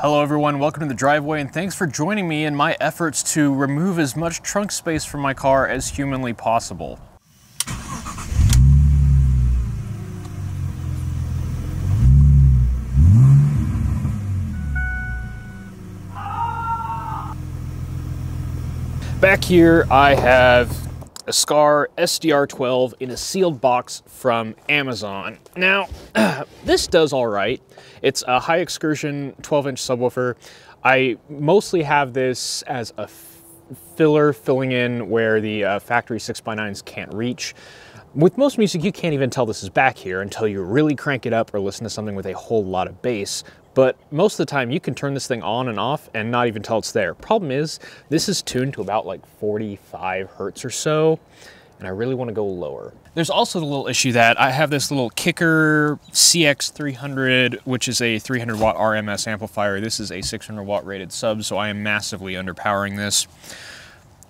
Hello everyone, welcome to the driveway and thanks for joining me in my efforts to remove as much trunk space from my car as humanly possible. Back here I have a Skar SDR12 in a sealed box from Amazon. Now, this does all right. It's a high excursion 12 inch subwoofer. I mostly have this as a filler filling in where the uh, factory 6x9s can't reach. With most music, you can't even tell this is back here until you really crank it up or listen to something with a whole lot of bass. But most of the time you can turn this thing on and off and not even tell it's there. Problem is, this is tuned to about like 45 hertz or so, and I really wanna go lower. There's also the little issue that I have this little Kicker CX300, which is a 300 watt RMS amplifier. This is a 600 watt rated sub, so I am massively underpowering this.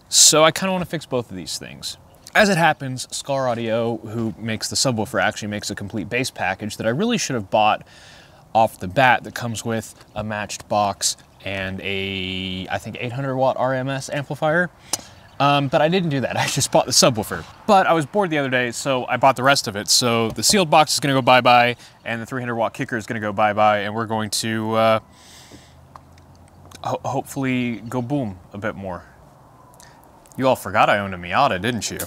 So I kinda wanna fix both of these things. As it happens, Skar Audio, who makes the subwoofer, actually makes a complete bass package that I really should have bought off the bat that comes with a matched box and a, I think 800 watt RMS amplifier. Um, but I didn't do that. I just bought the subwoofer. But I was bored the other day, so I bought the rest of it. So the sealed box is gonna go bye-bye, and the 300 watt kicker is gonna go bye-bye, and we're going to uh, ho hopefully go boom a bit more. You all forgot I owned a Miata, didn't you?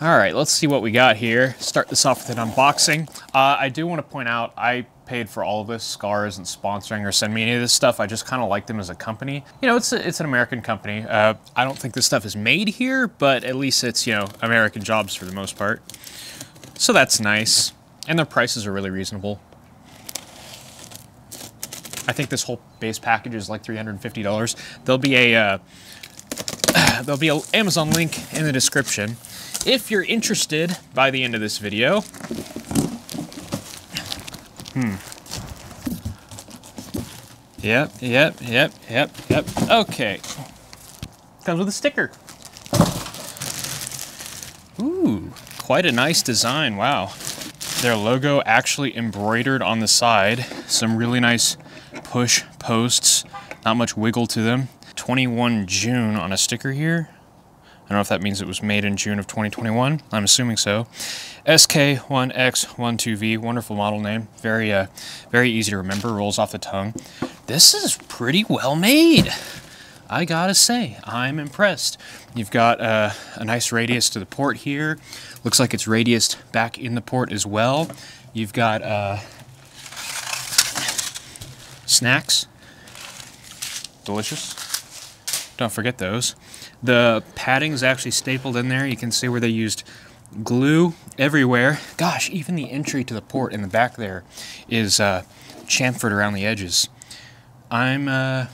All right, let's see what we got here. Start this off with an unboxing. Uh, I do want to point out, I paid for all of this. Skar isn't sponsoring or send me any of this stuff. I just kind of like them as a company. You know, it's a, it's an American company. Uh, I don't think this stuff is made here, but at least it's, you know, American jobs for the most part. So that's nice. And their prices are really reasonable. I think this whole bass package is like $350. There'll be a, uh, there'll be an Amazon link in the description. If you're interested by the end of this video, Hmm. Yep, yep, yep, yep, yep. Okay. Comes with a sticker. Ooh, quite a nice design, wow. Their logo actually embroidered on the side. Some really nice push posts, not much wiggle to them. 21 June on a sticker here. I don't know if that means it was made in June of 2021. I'm assuming so. SK1X12V, wonderful model name. Very, uh, very easy to remember, rolls off the tongue. This is pretty well made. I gotta say, I'm impressed. You've got uh, a nice radius to the port here. Looks like it's radiused back in the port as well. You've got uh, snacks. Delicious. Don't forget those. The padding is actually stapled in there. You can see where they used glue everywhere. Gosh, even the entry to the port in the back there is uh, chamfered around the edges. I'm uh,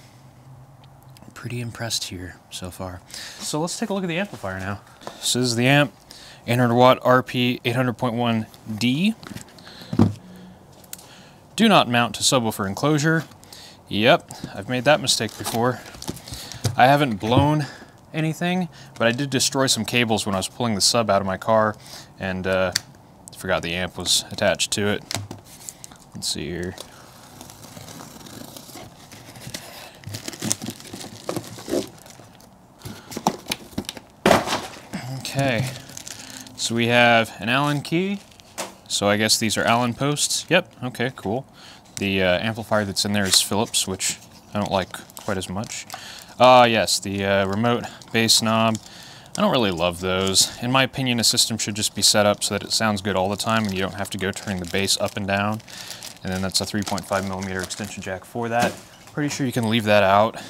pretty impressed here so far. So let's take a look at the amplifier now. So this is the amp, 800 watt RP 800.1D. Do not mount to subwoofer enclosure. Yep, I've made that mistake before. I haven't blown anything, but I did destroy some cables when I was pulling the sub out of my car and uh, forgot the amp was attached to it. Let's see here. Okay, so we have an Allen key. So I guess these are Allen posts. Yep, okay, cool. The uh, amplifier that's in there is Phillips, which I don't like quite as much. Ah, uh, yes, the uh, remote bass knob. I don't really love those. In my opinion, a system should just be set up so that it sounds good all the time and you don't have to go turning the bass up and down. And then that's a 3.5 millimeter extension jack for that. Pretty sure you can leave that out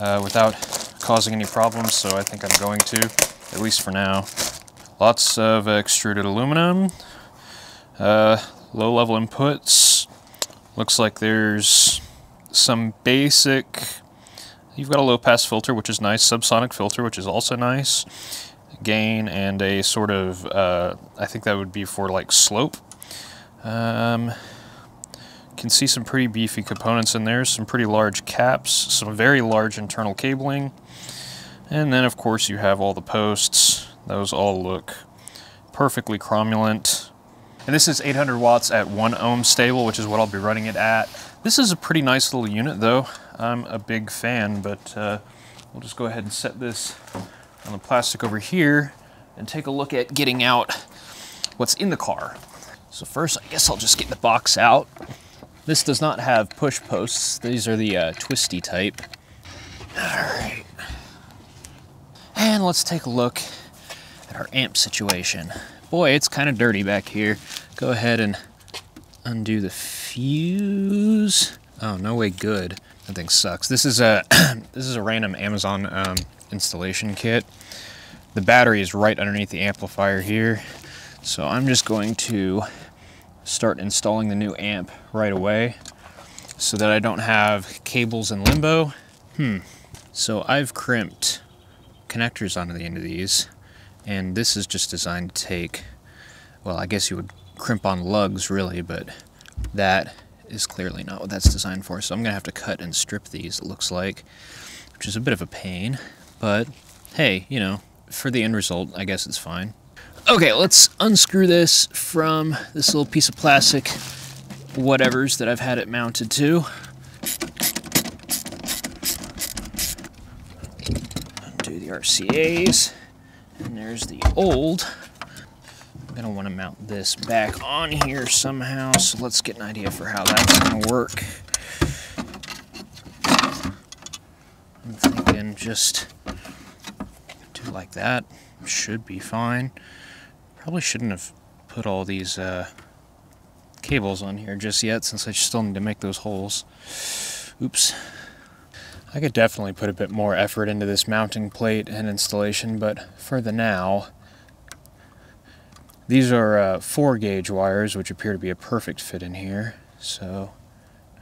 uh, without causing any problems, so I think I'm going to, at least for now. Lots of extruded aluminum, uh, low-level inputs. Looks like there's some basic You've got a low pass filter, which is nice, subsonic filter, which is also nice, gain, and a sort of, uh, I think that would be for like slope. Um, can see some pretty beefy components in there, some pretty large caps, some very large internal cabling, and then of course you have all the posts. Those all look perfectly cromulent. And this is 800 watts at 1 ohm stable, which is what I'll be running it at. This is a pretty nice little unit though. I'm a big fan, but uh, we'll just go ahead and set this on the plastic over here and take a look at getting out what's in the car. So first, I guess I'll just get the box out. This does not have push posts. These are the uh, twisty type. All right. And let's take a look our amp situation. Boy, it's kind of dirty back here. Go ahead and undo the fuse. Oh, no way good. That thing sucks. This is a this is a random Amazon um, installation kit. The battery is right underneath the amplifier here. So I'm just going to start installing the new amp right away so that I don't have cables in limbo. Hmm. So I've crimped connectors onto the end of these and this is just designed to take, well I guess you would crimp on lugs really, but that is clearly not what that's designed for. So I'm gonna have to cut and strip these it looks like, which is a bit of a pain, but hey, you know, for the end result, I guess it's fine. Okay, let's unscrew this from this little piece of plastic whatevers that I've had it mounted to. Undo the RCAs. And there's the old. I'm gonna wanna mount this back on here somehow, so let's get an idea for how that's gonna work. I'm thinking just do like that, should be fine. Probably shouldn't have put all these uh, cables on here just yet since I still need to make those holes. Oops. I could definitely put a bit more effort into this mounting plate and installation, but for the now, these are uh, 4 gauge wires, which appear to be a perfect fit in here. So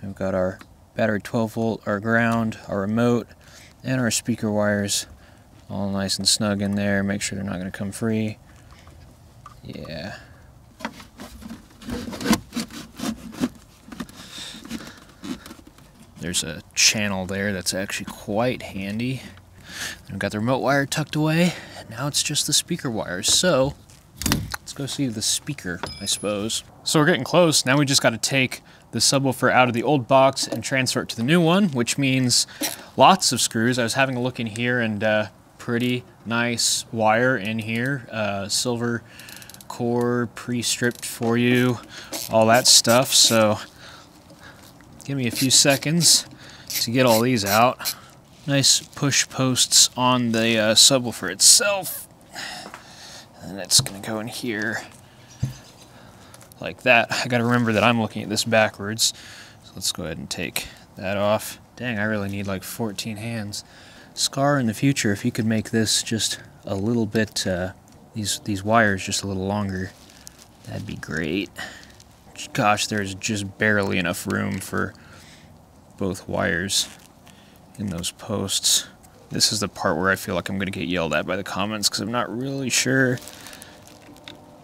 we've got our battery 12 volt, our ground, our remote, and our speaker wires all nice and snug in there. Make sure they're not going to come free. Yeah. There's a channel there that's actually quite handy. I've got the remote wire tucked away. Now it's just the speaker wires. So let's go see the speaker, I suppose. So we're getting close. Now we just got to take the subwoofer out of the old box and transfer it to the new one, which means lots of screws. I was having a look in here and uh, pretty nice wire in here, uh, silver core pre-stripped for you, all that stuff. So give me a few seconds to get all these out. Nice push posts on the uh, subwoofer itself. And it's going to go in here like that. I got to remember that I'm looking at this backwards. So let's go ahead and take that off. Dang, I really need like 14 hands. Skar in the future, if you could make this just a little bit uh, these these wires just a little longer, that'd be great. Gosh, there's just barely enough room for both wires in those posts. This is the part where I feel like I'm going to get yelled at by the comments because I'm not really sure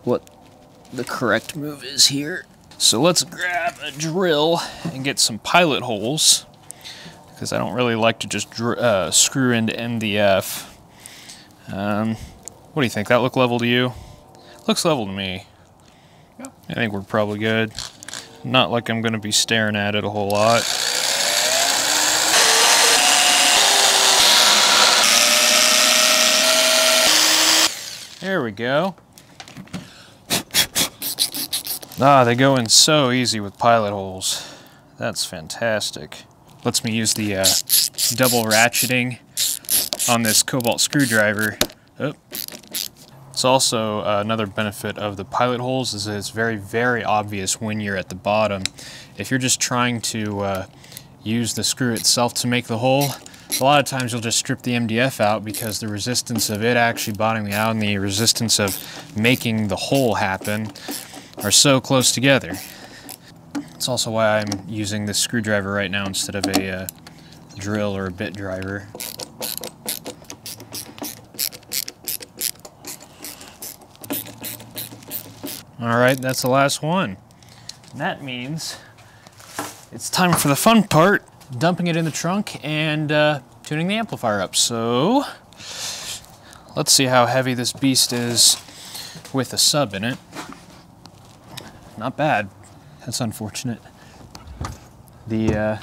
what the correct move is here. So let's grab a drill and get some pilot holes because I don't really like to just uh, screw into MDF. Um, what do you think? That look level to you? Looks level to me. I think we're probably good. Not like I'm going to be staring at it a whole lot. There we go. Ah, they go in so easy with pilot holes. That's fantastic. Lets me use the uh, double ratcheting on this cobalt screwdriver. Oh, it's also uh, another benefit of the pilot holes is it's very, very obvious when you're at the bottom. If you're just trying to uh, use the screw itself to make the hole, a lot of times you'll just strip the MDF out because the resistance of it actually bottoming me out and the resistance of making the hole happen are so close together. It's also why I'm using this screwdriver right now instead of a uh, drill or a bit driver. All right, that's the last one. And that means it's time for the fun part, dumping it in the trunk and uh, tuning the amplifier up. So let's see how heavy this beast is with a sub in it. not bad. That's unfortunate. The uh,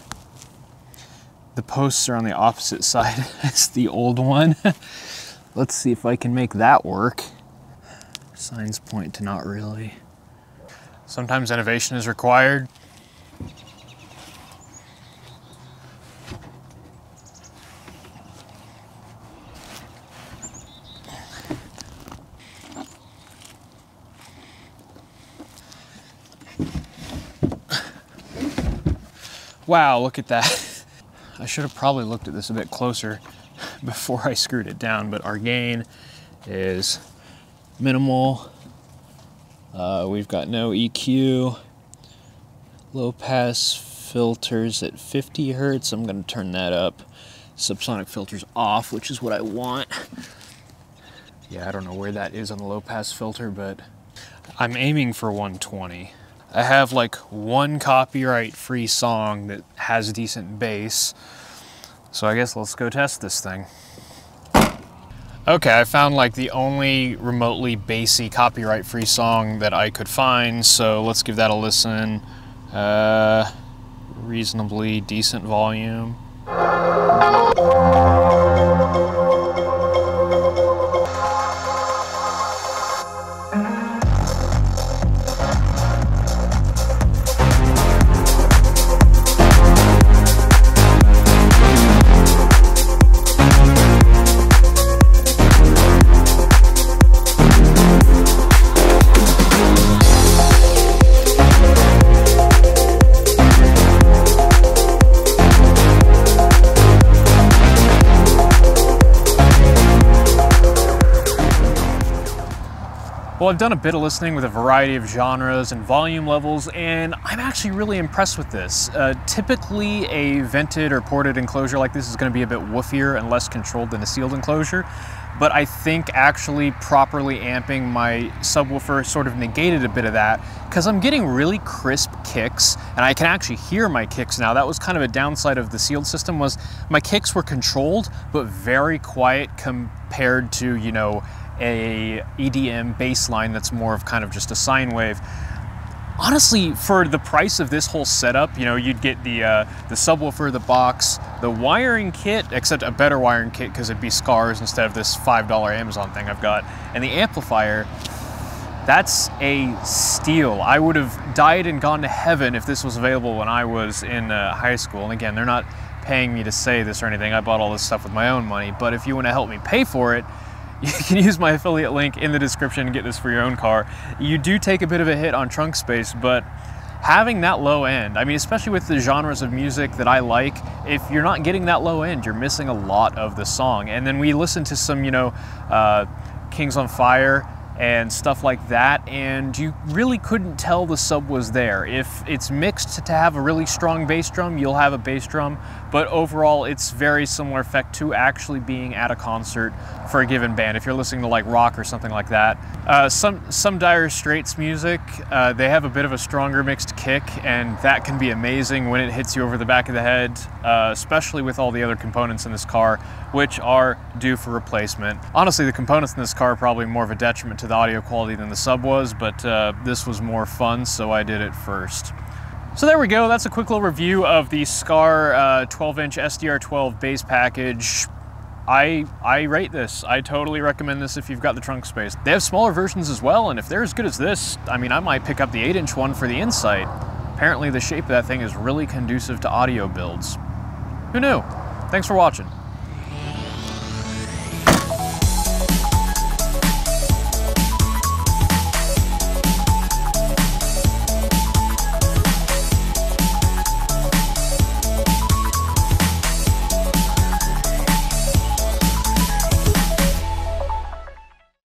the posts are on the opposite side as the old one. Let's see if I can make that work. Signs point to not really. Sometimes innovation is required. Wow, look at that. I should have probably looked at this a bit closer before I screwed it down, but our gain is minimal. Uh, we've got no EQ, low pass filters at 50 hertz. I'm going to turn that up. Subsonic filters off, which is what I want. Yeah, I don't know where that is on the low pass filter, but I'm aiming for 120. I have like one copyright free song that has decent bass. So I guess let's go test this thing. Okay, I found like the only remotely bassy copyright free song that I could find, so let's give that a listen. Uh, reasonably decent volume. Well, I've done a bit of listening with a variety of genres and volume levels, and I'm actually really impressed with this. Uh, typically, a vented or ported enclosure like this is going to be a bit woofier and less controlled than a sealed enclosure, but I think actually properly amping my subwoofer sort of negated a bit of that because I'm getting really crisp kicks and I can actually hear my kicks now. That was kind of a downside of the sealed system was my kicks were controlled but very quiet compared to, you know, a EDM bass line that's more of kind of just a sine wave. Honestly, for the price of this whole setup, you know, you'd get the uh, the subwoofer, the box, the wiring kit, except a better wiring kit because it'd be Skar's instead of this $5 Amazon thing I've got, and the amplifier, that's a steal. I would have died and gone to heaven if this was available when I was in uh, high school. And again, they're not paying me to say this or anything. I bought all this stuff with my own money. But if you want to help me pay for it, you can use my affiliate link in the description and get this for your own car. You do take a bit of a hit on trunk space, but having that low end, I mean, especially with the genres of music that I like, if you're not getting that low end, you're missing a lot of the song. And then we listened to some, you know, uh, Kings on Fire and stuff like that, and you really couldn't tell the sub was there. If it's mixed to have a really strong bass drum, you'll have a bass drum, but overall it's very similar effect to actually being at a concert for a given band. If you're listening to like rock or something like that. Uh, some, some Dire Straits music, uh, they have a bit of a stronger mixed kick, and that can be amazing when it hits you over the back of the head, uh, especially with all the other components in this car, which are due for replacement. Honestly, the components in this car are probably more of a detriment to the audio quality than the sub was, but uh, this was more fun, so I did it first. So there we go, that's a quick little review of the Skar 12-inch uh, SDR12 bass package. I, I rate this. I totally recommend this if you've got the trunk space. They have smaller versions as well, and if they're as good as this, I mean, I might pick up the 8-inch one for the Insight. Apparently the shape of that thing is really conducive to audio builds. Who knew? Thanks for watching.